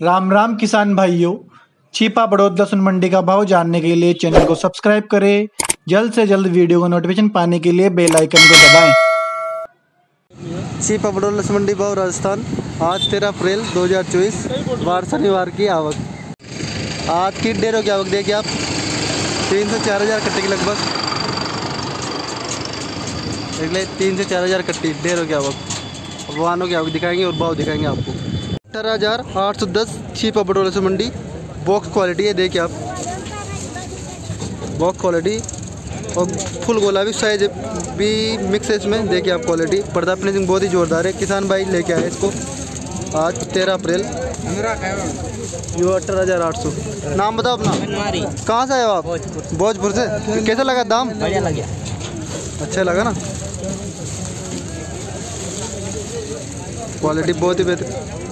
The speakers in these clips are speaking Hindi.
राम राम किसान भाइयों छिपा बड़ौद लहसुन मंडी का भाव जानने के लिए चैनल को सब्सक्राइब करें। जल्द से जल्द वीडियो को नोटिफिकेशन पाने के लिए बेल आइकन को दबाएँ। छिपा बड़ौद लहसुन मंडी भाव राजस्थान, आज तेरह अप्रैल 2024 बार शनिवार की आवक। आज की डेरों की आवक देखिए आप, तीन से चार हज़ार कट्टे की लगभग। तीन से चार हज़ार कट्टी डेरों की आवक। वाहनों की आवक दिखाएँगे और भाव दिखाएँगे आपको। अठारह हज़ार आठ सौ दस छिपा बड़ौद से मंडी। बॉक्स क्वालिटी है देखिए आप। बॉक्स क्वालिटी और फुल गोला भी साइज़ भी मिक्स है इसमें देखिए आप क्वालिटी पर्दा फिनिशिंग बहुत ही ज़ोरदार है। किसान भाई लेके आए इसको आज तेरह अप्रैल। जो अठारह हज़ार आठ सौ। नाम बताओ अपना। कहाँ से आए हो आप? भोजपुर। से? कैसा लगा दाम? बढ़िया लग गया। अच्छा लगा ना। क्वालिटी बहुत ही बेहतर।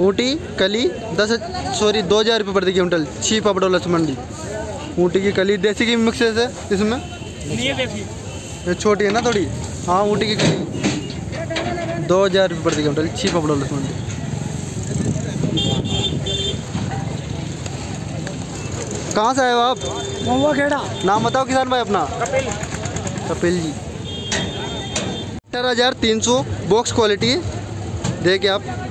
ऊटी कली दस सॉरी दो हज़ार रुपये प्रति क्विंटल छी पपड़ो लक्ष्मण मंडी ऊटी की कली देसी की मिक्स है इसमें ये छोटी है ना थोड़ी हाँ ऊटी की कली दो हज़ार रुपये प्रति क्विंटल छी पपड़ो लक्ष्मण मंडी कहाँ से आए हो आप? महुआ खेड़ा। नाम बताओ किसान भाई अपना। कपिल। कपिल जी। अठारह हज़ार तीन सौ बॉक्स क्वालिटी देखिए आप।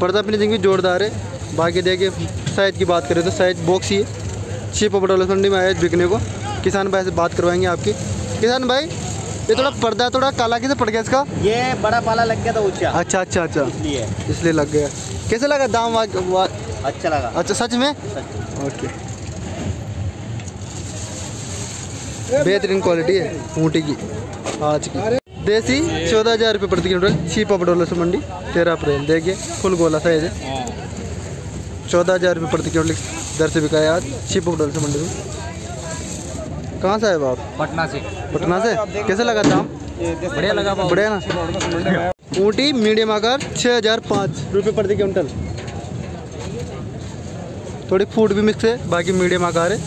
पर्दा अपनी ज़िंदगी जोरदार है। बाकी देखिए साइज़ की बात करें तो साइज़ बॉक्स ही है। छिप पटोल मंडी में आया बिकने को। किसान भाई से बात करवाएँगे आपकी। किसान भाई ये थोड़ा पर्दा थोड़ा काला कैसे पड़ गया इसका? ये बड़ा पाला लग गया था ऊँचा। अच्छा अच्छा अच्छा। इसलिए। इसलिए लग गया। कैसे लगा दाम? वा, वा, अच्छा लगा। अच्छा सच में? ओके। बेहतरीन क्वालिटी है ऊँटी की। आज की। देसी चौदह हज़ार रुपये प्रति क्विंटल छीपा पटोला से मंडी तेरह अप्रैल देखिए फुल गोला साइज़ है। चौदह हज़ार रुपये प्रति क्विंटल दर से बिका है आज छीपा पटोला से मंडी। में कहाँ से आए आप? पटना से। पटना से? कैसे लगा दाम? बढ़िया लगा। बढ़िया ना? ऊँटी मीडियम आकार छः हज़ार पाँच। रुपये प्रति क्विंटल थोड़ी फ़ूड भी मिक्स है बाकी मीडियम आकार है।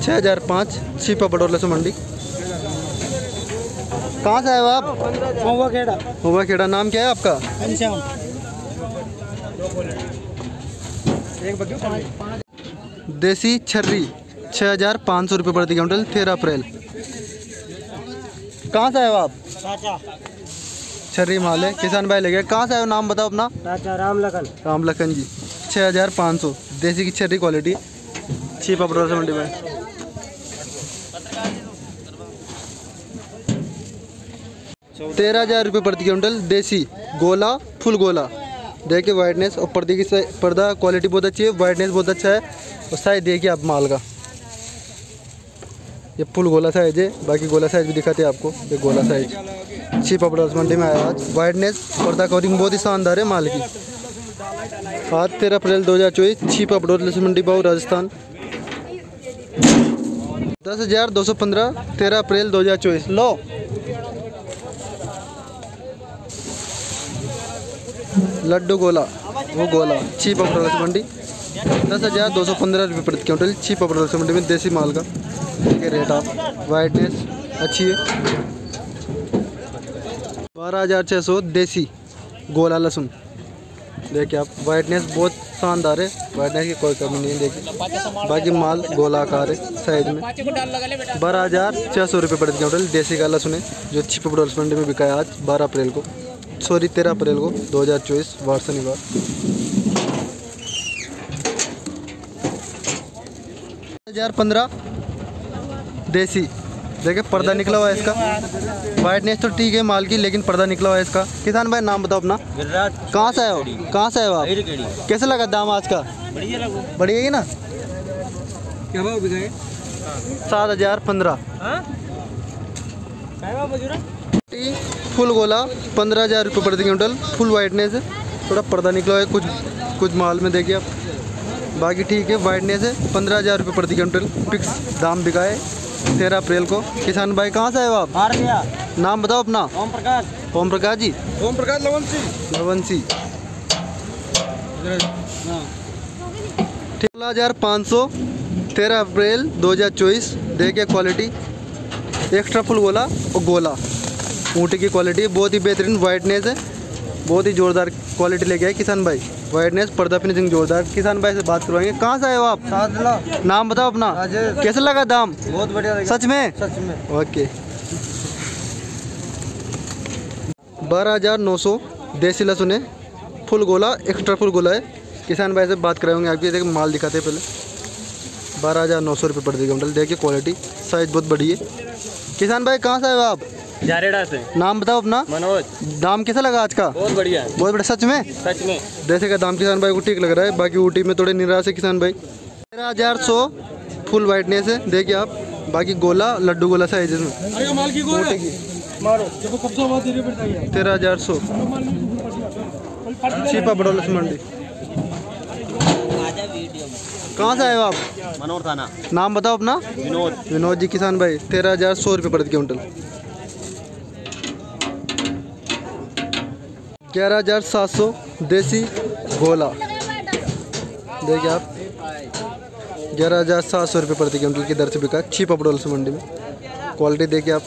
छः हज़ार पाँच छिपा पटोला से मंडी। कहाँ से आए हो आप? महुआ खेड़ा हुआ खेड़ा नाम क्या है आपका? घनश्याम। देसी छर्री छः हज़ार पाँच सौ रुपये प्रति क्विंटल तेरह अप्रैल। कहाँ से आए हो आप? छर्री माल है किसान भाई लेके कहाँ से आए हो? नाम बताओ अपना। राम लखन जी छः हज़ार पाँच सौ। देसी की छर्री क्वालिटी छीपा पटोला मंडी में। तेरह हज़ार रुपये प्रति क्विंटल देसी गोला, फुल गोला। देखिए वाइटनेस और पर्दे की पर्दा क्वालिटी बहुत अच्छी है वाइटनेस बहुत अच्छा है, और साइज़ देखिए आप माल का। ये फुल गोला साइज़ है, बाकी गोला साइज़ भी दिखाते हैं आपको, ये गोला साइज़ छी पपड़ोस मंडी में आया आज। वाइटनेस पर्दा कवरिंग बहुत ही शानदार है माल की। आज तेरह अप्रैल दो हज़ार चौबीस छी पपड़ोस मंडी पाओ राजस्थान। दस हज़ार दो सौ पंद्रह, तेरह अप्रैल दो हज़ार चौबीस। लो। लड्डू गोला, वो गोला छी पपड़ोस मंडी। दस हज़ार दो सौ पंद्रह रुपये प्रति क्विंटल छी पपड़ोस मंडी में देसी माल का। देखिए रेट आप वाइटनेस अच्छी है। बारह हज़ार छः सौ देसी गोला लहसुन। देखिए आप वाइटनेस बहुत शानदार है। वाइटनेस की कोई कमी नहीं है, देखिए। बाकी माल गोला आकार है साइज़ में। बारह हज़ार छः सौ रुपये प्रति क्विंटल देसी का लहसुन है, जो छिप पड़ोस मंडी में बिका है आज, बारह अप्रैल को। सॉरी तेरह अप्रैल को दो हज़ार चौबीस वार शनिवार। हज़ार पंद्रह देसी। देखिए पर्दा निकला हुआ है इसका। वाइटनेस तो ठीक है माल की लेकिन पर्दा निकला हुआ है इसका। किसान भाई नाम बताओ अपना। कहाँ से आए हो? कहाँ से आए हो आप? कैसे लगा दाम आज का? बढ़िया लगो। बढ़िया ही ना? क्या भाव सात हज़ार पंद्रह। फुल गोला पंद्रह हज़ार रुपये प्रति क्विंटल फुल वाइटनेस है। थोड़ा पर्दा निकला है कुछ कुछ माल में देखिए आप। बाकी ठीक है वाइटनेस है पंद्रह हज़ार रुपये प्रति क्विंटल। फिक्स दाम बिका है तेरह अप्रैल को। किसान भाई कहाँ से आए आप? गया। नाम बताओ अपना। ओम प्रकाश। ओम प्रकाश जी। ओम प्रकाश लवंशी। लवंसी हाँ सोलह हज़ार पाँच सौ तेरह अप्रैल दो हज़ार चौबीस। देखिए क्वालिटी एक्स्ट्रा फुल गोला और गोला। ऊँटी की क्वालिटी बहुत ही बेहतरीन वाइटनेस है। बहुत ही जोरदार क्वालिटी लेके आए किसान भाई। वाइटनेस पर्दा फिनिशिंग जोरदार। किसान भाई से बात करवाएँगे। कहाँ से आए हो आप? सादला नाम बताओ अपना। कैसा लगा दाम? बहुत बढ़िया सच में? सच में। ओके। बारह हज़ार नौ सौ देसी लहसुन है। फुल गोला एक्स्ट्रा फुल गोला है। किसान भाई से बात कराएँगे। आपकी देखिए माल दिखाते हैं पहले। बारह हज़ार नौ सौ रुपये पड़ देगी कुंटल देखिए क्वालिटी साइज़ बहुत बड़ी है। किसान भाई कहाँ से आए हो आप? जारेडा से। नाम बताओ अपना। मनोज। दाम कैसा लगा आज का? बहुत बढ़िया। बहुत बड़ा सच में? सच में। जैसे का दाम किसान भाई को ठीक लग रहा है। बाकी ऊटी में थोड़े निराश है किसान भाई। तेरह हज़ार सौ फुल वाइटनेस है। देखिए आप। बाकी गोला लड्डू गोला साइज़ है इसमें। अरे माल की ऊटी की। मारो। देखो कब से आवाज़ दे रही पड़ता तेरह हज़ार सौ। छिपा बड़ौलस मंडी। कहाँ से आए हो आप? मनोहर थाना। नाम बताओ अपना। विनोद। विनोद जी किसान भाई। तेरह हज़ार सौ रुपये प्रति क्विंटल। ग्यारह हज़ार सात सौ देसी गोला देखिए आप, ग्यारह हज़ार सात सौ रुपये प्रति क्विंटल की दर से बिका छिपा से मंडी में। क्वालिटी देखिए आप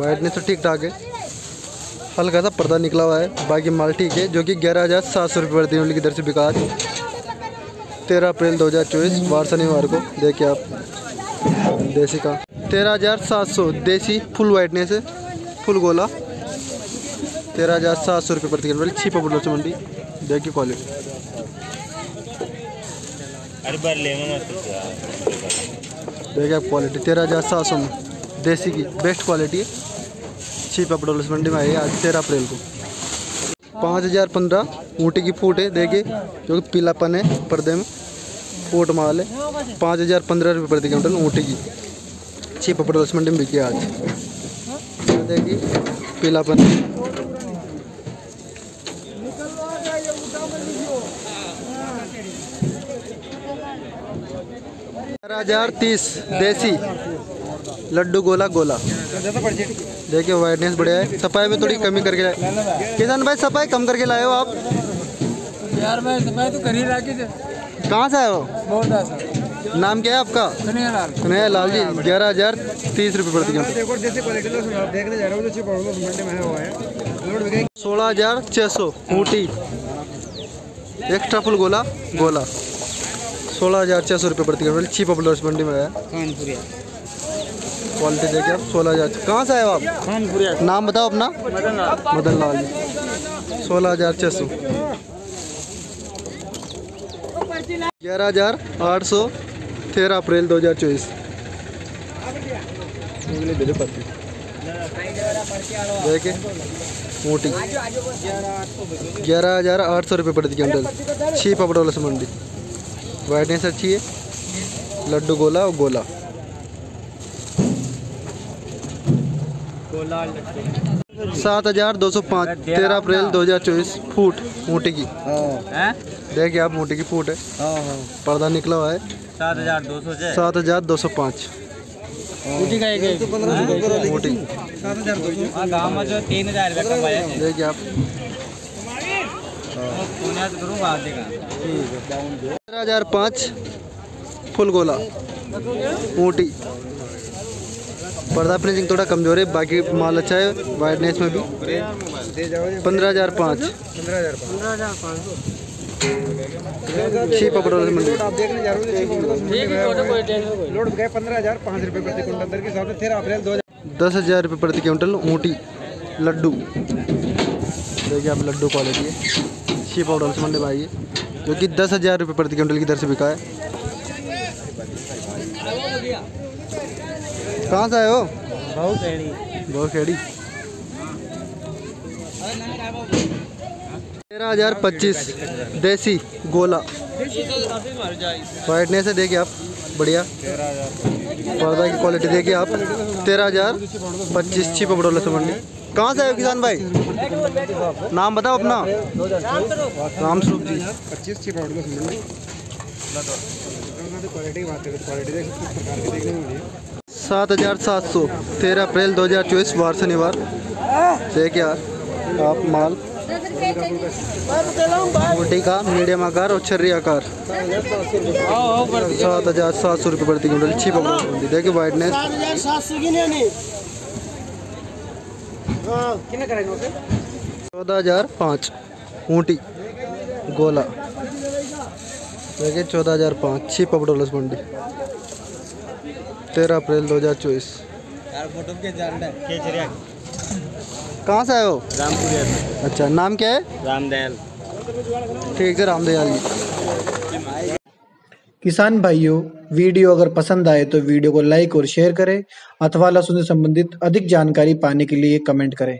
वाइटनेस तो ठीक ठाक है। हल्का सा पर्दा निकला हुआ है, बाकी माल ठीक है, जो कि ग्यारह हज़ार सात सौ रुपये प्रति क्विंटल की दर से बिका आज। तेरह अप्रैल दो हज़ार चौबीस, वार शनिवार को, देखिए आप, देसी का। तेरह हज़ार सात सौ देसी फुल वाइटनेस है, फुल गोला। तेरह हज़ार सात सौ रुपये प्रति क्विंटल, छिपा बुटल से मंडी। देखिए क्वालिटी देखिए आप क्वालिटी तेरह हज़ार सात सौ में। देसी की बेस्ट क्वालिटी है छिपा बुटल मंडी में आई आज तेरह अप्रैल को। पाँच हज़ार पंद्रह, ऊँटी की फूट है, देखिए, जो कि पीलापन है, पर्दे में, फूट माल है। पाँच हज़ार पंद्रह रुपये प्रति क्विंटल ऊँटी की। छिपा बुटल मंडी में बिकी आज। देखिए, पीलापन। हज़ार तीस देसी लड्डू गोला गोला। देखिए वाइटनेस बढ़िया है। सफ़ाई में थोड़ी कमी करके लाए। किसान भाई सफ़ाई कम करके लाए हो आप? यार मैं मैं तो कर ही रहा कहाँ से आए हो? नाम क्या है आपका? सुनिए लाल लाल जी ग्यारह हज़ार तीस रुपये प्रति हूँ तो हुआ है सोलह हज़ार छः सौ। ऊटी। एक्स्ट्रा फुल गोला गोला। सोलह हज़ार छः सौ रुपये प्रति क्विंटल। चीप अपलोर्स मंडी में आया खानपुरिया। क्वालिटी देखिए आप सोलह हज़ार कहाँ से आए हो आप? खानपुरिया। नाम बताओ अपना। मदन लाल जी सोलह हज़ार छः सौ। ग्यारह हज़ार आठ सौ तेरह अप्रैल दो हज़ार चौबीस। देखिए मोटी। ग्यारह हज़ार आठ सौ रुपये प्रति क्विंटल। छी पपड़ोला से मंडी। वाइटनेस अच्छी है? लड्डू गोला और गोला। सात हज़ार दो सौ पाँच तेरह अप्रैल दो हज़ार चौबीस फूट मोटी की। हैं। देखिए आप मोटी की फूट है। हाँ हाँ। पर्दा निकला हुआ है। सात हज़ार दो सौ सात हज़ार दो सौ पाँच। ऊटी का एक ऊँटी सात हज़ार दो सौ हाँ गाँव में जो तीन हज़ार रुपये कम आया देखिए आप पुण्य करूँगा आधे का तेरह हज़ार पाँच फुल गोला। ऊँटी पर्दा फिनिशिंग थोड़ा कमज़ोर है बाकी माल अच्छा है वाइटनेस में भी। पंद्रह हज़ार पाँच। पंद्रह पंद्रह छी पकड़ो मंडी आप देखने जा रहे हो लोड गए पंद्रह हज़ार पाँच रुपये प्रति क्विंटल के हिसाब से तेरह अप्रैल दो हज़ार। दस हज़ार रुपये प्रति क्विंटल ऊँटी लड्डू। देखिए आप लड्डू क्वालिटी है। छी पाउडर से मंडी आई है जो कि दस हज़ार रुपये प्रति क्विंटल की दर से बिका है। कहाँ से आए हो? बहुत खेड़ी। तेरह हज़ार पच्चीस, देसी गोला। वाइटनेस है देखिए आप, बढ़िया। पर्दा की क्वालिटी देखिए आप, तेरह हज़ार पच्चीस छिप बड़ोला से मंडी। कहाँ से आए किसान भाई? नाम बताओ अपना। राम स्वरूप जी। पच्चीस मिली सात हज़ार सात सौ। तेरह अप्रैल दो हज़ार चौबीस, वार शनिवार। देखिए आप माल। मोटी का, मीडियम आकार और छर्री आकार। सात हज़ार सात सौ रुपये प्रति क्विंटल। मंडी देखिए वाइटनेस कितने करेंगे चौदह हज़ार पाँच। ऊँटी। गोला। देखिए चौदह हज़ार पाँच। छिप अपडोलस मंडी तेरह अप्रैल दो हज़ार चौबीस। कहाँ से आए हो? रामपुर अच्छा नाम क्या है? रामदयाल। ठीक है रामदयाल जी। किसान भाइयों वीडियो अगर पसंद आए तो वीडियो को लाइक और शेयर करें, अथवा लहसुन से संबंधित अधिक जानकारी पाने के लिए कमेंट करें।